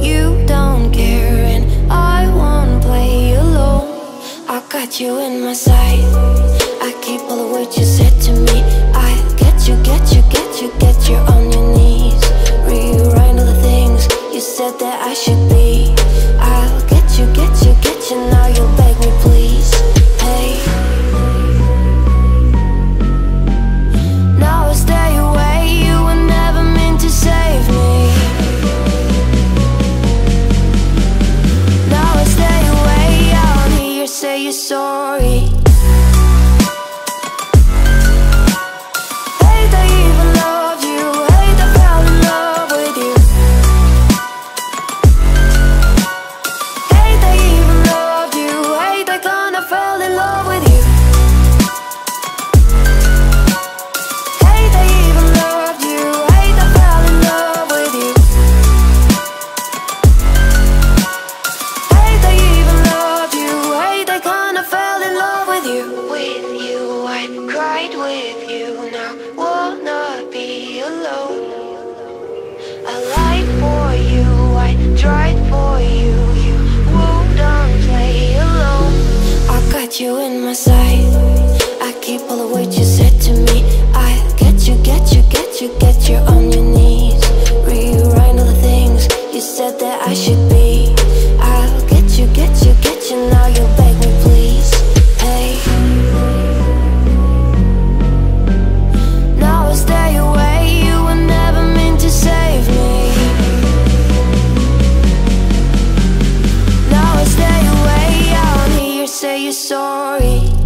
you don't care And I won't play alone. I got you in my sight. I keep all the words with you now. Wanna be alone. I lied for you, I tried for you. You won't play alone. I got you in my sight. I keep all the words you said to me. I get you, get you, get you, get you on your knees. Rewrite all the things you said that I should be. I'll get you, get you, get you now. You sorry.